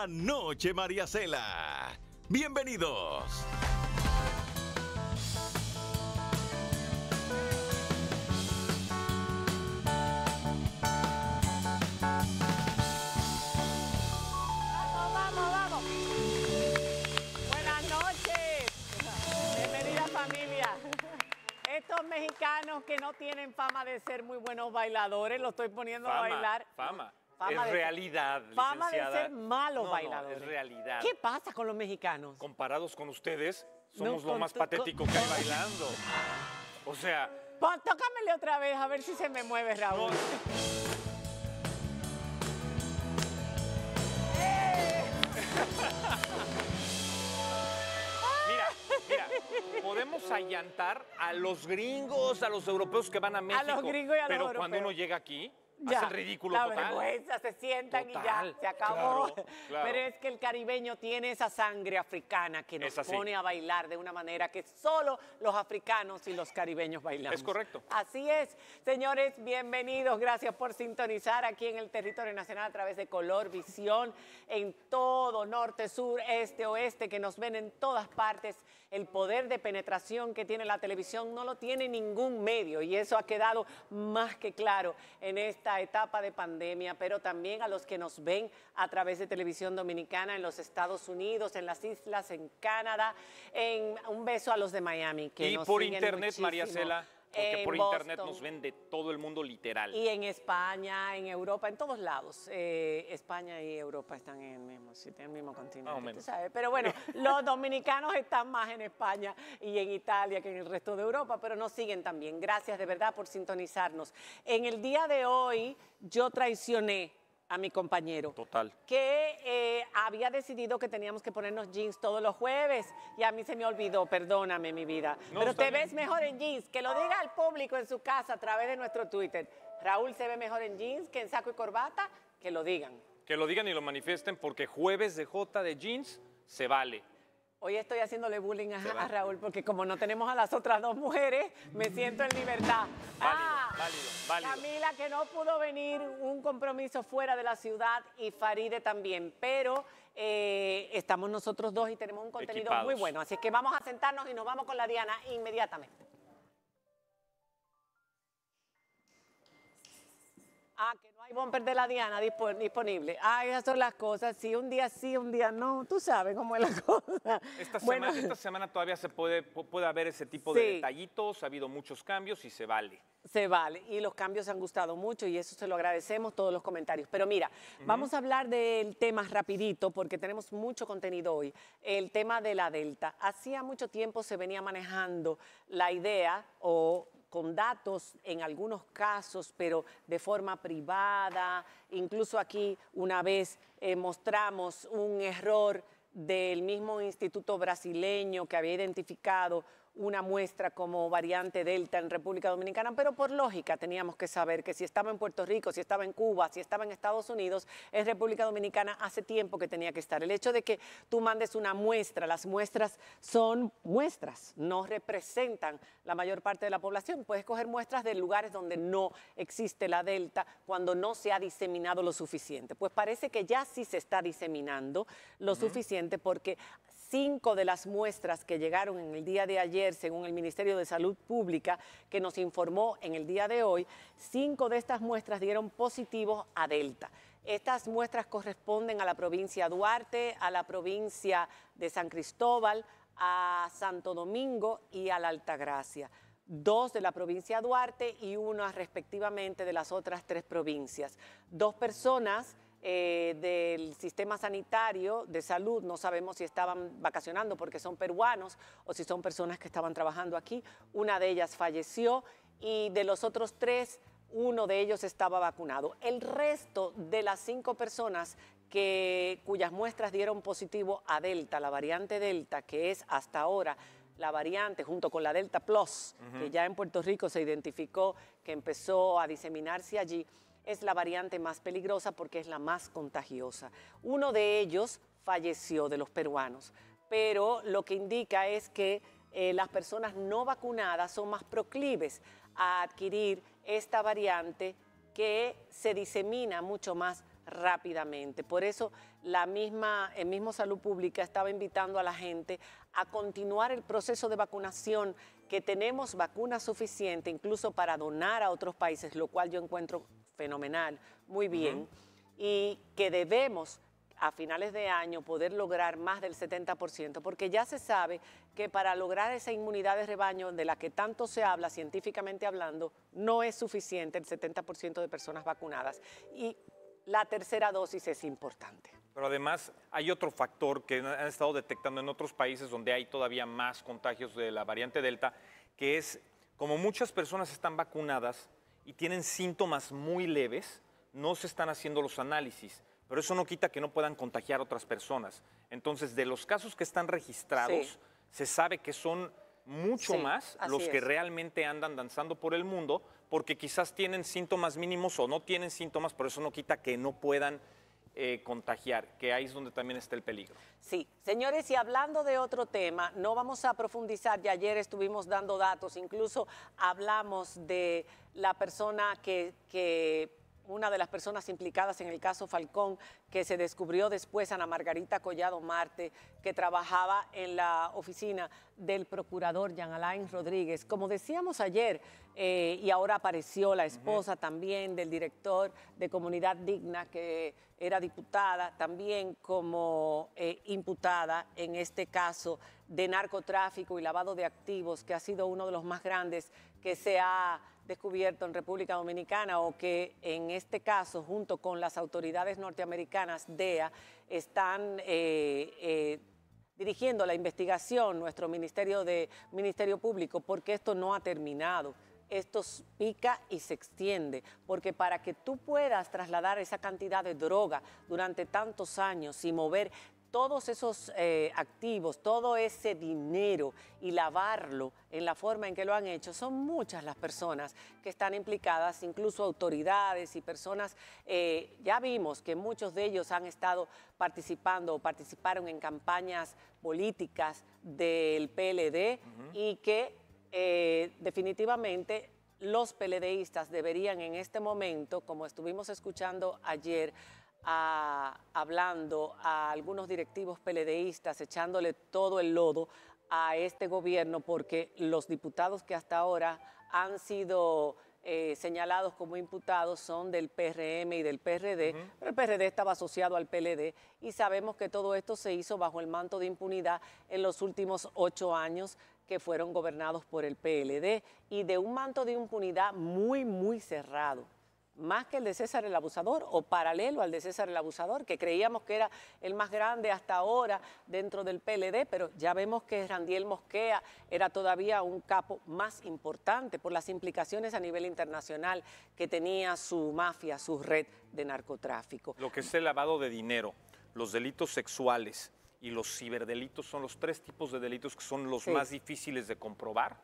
La Noche María Cela. Bienvenidos. Vamos, vamos, vamos. Buenas noches. Bienvenida familia. Estos mexicanos que no tienen fama de ser muy buenos bailadores, los estoy poniendo a bailar. fama. Fama es realidad, Fama de ser malos No, no, bailadores. es realidad. ¿Qué pasa con los mexicanos? Comparados con ustedes, somos No, lo más patético que hay bailando. O sea, Pon, tócamele otra vez a ver si se me mueve, Raúl. no, mira, mira, podemos allantar a los gringos, a los europeos que van a México. los gringos y a los Pero cuando europeos. uno llega aquí, Ya, hace el ridículo la total. vergüenza, se sientan y ya, se acabó. claro, claro. Pero es que el caribeño tiene esa sangre africana que nos pone a bailar de una manera que solo los africanos y los caribeños bailamos. Es correcto. Así es. Señores, bienvenidos. Gracias por sintonizar aquí en el territorio nacional a través de Color Visión en todo norte, sur, este, oeste, que nos ven en todas partes. El poder de penetración que tiene la televisión no lo tiene ningún medio y eso ha quedado más que claro en esta etapa de pandemia, pero también a los que nos ven a través de televisión dominicana en los Estados Unidos, en las islas, en Canadá. En, un beso a los de Miami. Que Y nos por siguen internet, María. Cela, porque En por internet nos ven de todo el mundo literal. Y en España, en Europa, en todos lados. Eh, España y Europa están en el mismo sitio, en el mismo continente. Tú sabes. Pero bueno, los dominicanos están más en España y en Italia que en el resto de Europa, pero nos siguen también. Gracias de verdad por sintonizarnos. En el día de hoy yo traicioné a mi compañero Total. que eh, había decidido que teníamos que ponernos jeans todos los jueves y a mí se me olvidó, perdóname mi vida. No, Pero te bien. ves mejor en jeans, que lo diga al público en su casa a través de nuestro Twitter. Raúl se ve mejor en jeans que en saco y corbata, que lo digan. Que lo digan y lo manifiesten porque jueves de J de jeans se vale. Hoy estoy haciéndole bullying a, Raúl porque como no tenemos a las otras dos mujeres, me siento en libertad. Ah, válido, válido. Camila que no pudo venir, un compromiso fuera de la ciudad y Faride también, pero eh, estamos nosotros dos y tenemos un contenido Equipados. muy bueno, así que vamos a sentarnos y nos vamos con la Diana inmediatamente. Ah, que no hay bumper de la Diana dispo- disponible. Ah, esas son las cosas. Sí, un día sí, un día no. Tú sabes cómo es la cosa. Esta, Bueno, semana, esta semana todavía se puede, pu- puede haber ese tipo de detallitos, ha habido muchos cambios y se vale. Se vale. Y los cambios han gustado mucho y eso se lo agradecemos todos los comentarios. Pero mira, vamos a hablar del tema rapidito porque tenemos mucho contenido hoy. El tema de la Delta. Hacía mucho tiempo se venía manejando la idea o con datos en algunos casos, pero de forma privada. Incluso aquí una vez eh, mostramos un error del mismo instituto brasileño que había identificado una muestra como variante Delta en República Dominicana, pero por lógica teníamos que saber que si estaba en Puerto Rico, si estaba en Cuba, si estaba en Estados Unidos, en República Dominicana hace tiempo que tenía que estar. El hecho de que tú mandes una muestra, las muestras son muestras, no representan la mayor parte de la población. Puedes coger muestras de lugares donde no existe la Delta cuando no se ha diseminado lo suficiente. Pues parece que ya sí se está diseminando lo suficiente porque cinco de las muestras que llegaron en el día de ayer, según el Ministerio de Salud Pública, que nos informó en el día de hoy, cinco de estas muestras dieron positivos a Delta. Estas muestras corresponden a la provincia Duarte, a la provincia de San Cristóbal, a Santo Domingo y a la Altagracia. Dos de la provincia Duarte y una respectivamente de las otras tres provincias. Dos personas eh, del sistema sanitario de salud, no sabemos si estaban vacacionando porque son peruanos o si son personas que estaban trabajando aquí. Una de ellas falleció y de los otros tres, uno de ellos estaba vacunado. El resto de las cinco personas que, cuyas muestras dieron positivo a Delta, la variante Delta, que es hasta ahora la variante junto con la Delta Plus, que ya en Puerto Rico se identificó que empezó a diseminarse allí, es la variante más peligrosa porque es la más contagiosa. Uno de ellos falleció de los peruanos, pero lo que indica es que eh, las personas no vacunadas son más proclives a adquirir esta variante que se disemina mucho más rápidamente. Por eso la misma, el mismo Salud Pública estaba invitando a la gente a continuar el proceso de vacunación, que tenemos vacunas suficientes incluso para donar a otros países, lo cual yo encuentro fenomenal, muy bien, y que debemos a finales de año poder lograr más del 70%, porque ya se sabe que para lograr esa inmunidad de rebaño de la que tanto se habla científicamente hablando, no es suficiente el 70% de personas vacunadas. Y la tercera dosis es importante. Pero además hay otro factor que han estado detectando en otros países donde hay todavía más contagios de la variante Delta, que es como muchas personas están vacunadas y tienen síntomas muy leves, no se están haciendo los análisis, pero eso no quita que no puedan contagiar a otras personas. Entonces, de los casos que están registrados, Sí. se sabe que son mucho Sí, más los que es. realmente andan danzando por el mundo, porque quizás tienen síntomas mínimos o no tienen síntomas, pero eso no quita que no puedan eh, contagiar, que ahí es donde también está el peligro. Sí, señores, y hablando de otro tema, no vamos a profundizar, ya ayer estuvimos dando datos, incluso hablamos de la persona que, que una de las personas implicadas en el caso Falcón, que se descubrió después, Ana Margarita Collado Marte, que trabajaba en la oficina del procurador Jean Alain Rodríguez. Como decíamos ayer, eh, y ahora apareció la esposa también del director de Comunidad Digna, que era diputada, también como eh, imputada en este caso de narcotráfico y lavado de activos, que ha sido uno de los más grandes que se ha descubierto en República Dominicana o que en este caso, junto con las autoridades norteamericanas, DEA, están eh, eh, dirigiendo la investigación, nuestro Ministerio, de, Ministerio Público, porque esto no ha terminado. Esto pica y se extiende, porque para que tú puedas trasladar esa cantidad de droga durante tantos años y mover todos esos eh, activos, todo ese dinero y lavarlo en la forma en que lo han hecho, son muchas las personas que están implicadas, incluso autoridades y personas, eh, ya vimos que muchos de ellos han estado participando o participaron en campañas políticas del PLD y que eh, definitivamente los PLDistas deberían en este momento, como estuvimos escuchando ayer, a- hablando a algunos directivos PLDistas, echándole todo el lodo a este gobierno, porque los diputados que hasta ahora han sido eh, señalados como imputados son del PRM y del PRD, pero el PRD estaba asociado al PLD y sabemos que todo esto se hizo bajo el manto de impunidad en los últimos ocho años que fueron gobernados por el PLD y de un manto de impunidad muy, muy cerrado más que el de César el Abusador o paralelo al de César el Abusador, que creíamos que era el más grande hasta ahora dentro del PLD, pero ya vemos que Randiel Mosquea era todavía un capo más importante por las implicaciones a nivel internacional que tenía su mafia, su red de narcotráfico. Lo que es el lavado de dinero, los delitos sexuales y los ciberdelitos son los tres tipos de delitos que son los Sí. más difíciles de comprobar.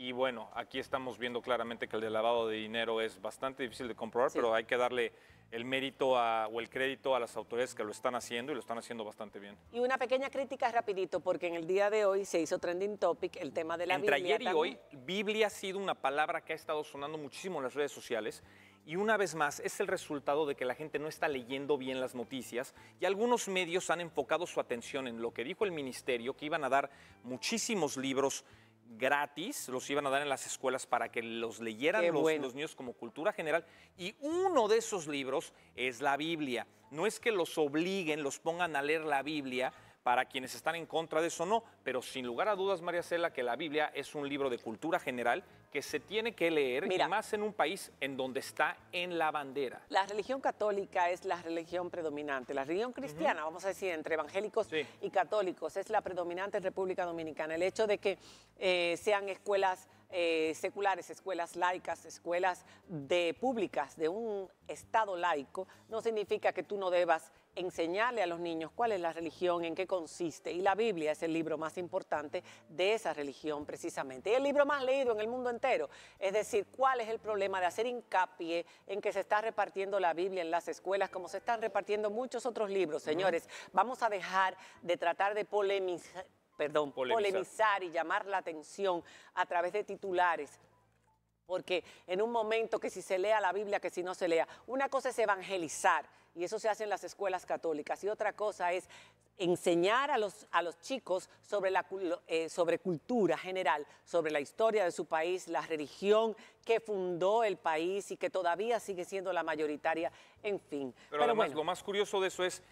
Y bueno, aquí estamos viendo claramente que el de lavado de dinero es bastante difícil de comprobar, Sí. pero hay que darle el mérito a- o el crédito a las autoridades que lo están haciendo y lo están haciendo bastante bien. Y una pequeña crítica rapidito, porque en el día de hoy se hizo trending topic el tema de la Entre Biblia ayer y también. hoy, Biblia ha sido una palabra que ha estado sonando muchísimo en las redes sociales. Y una vez más, es el resultado de que la gente no está leyendo bien las noticias y algunos medios han enfocado su atención en lo que dijo el ministerio, que iban a dar muchísimos libros gratis, los iban a dar en las escuelas para que los leyeran Qué los, bueno. los niños como cultura general. Y uno de esos libros es la Biblia. No es que los obliguen, los pongan a leer la Biblia para quienes están en contra de eso, no. Pero sin lugar a dudas, María Cela, que la Biblia es un libro de cultura general que se tiene que leer Mira. y más en un país en donde está en la bandera. La religión católica es la religión predominante. La religión cristiana, vamos a decir, entre evangélicos Sí. y católicos, es la predominante en República Dominicana. El hecho de que eh, sean escuelas eh, seculares, escuelas laicas, escuelas de públicas de un Estado laico, no significa que tú no debas enseñarle a los niños cuál es la religión, en qué consiste. Y la Biblia es el libro más importante de esa religión precisamente. Y el libro más leído en el mundo entero. Es decir, cuál es el problema de hacer hincapié en que se está repartiendo la Biblia en las escuelas como se están repartiendo muchos otros libros. Señores, vamos a dejar de tratar de polemizar. Perdón, Polemizar. polemizar y llamar la atención a través de titulares porque en un momento que si se lea la Biblia, que si no se lea, una cosa es evangelizar y eso se hace en las escuelas católicas. Y otra cosa es enseñar a los, a los chicos sobre, la, eh, sobre cultura general, sobre la historia de su país, la religión que fundó el país y que todavía sigue siendo la mayoritaria, en fin. Pero, además, lo más curioso de eso es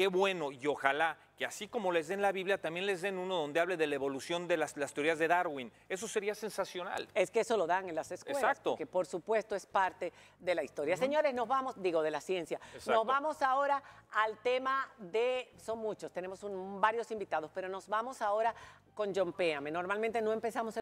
qué bueno y ojalá que así como les den la Biblia, también les den uno donde hable de la evolución de las, teorías de Darwin. Eso sería sensacional. Es que eso lo dan en las escuelas. Exacto. Que por supuesto es parte de la historia. Señores, nos vamos, digo, de la ciencia. Nos vamos ahora al tema de, son muchos, tenemos varios invitados, pero nos vamos ahora con John Péame. Normalmente no empezamos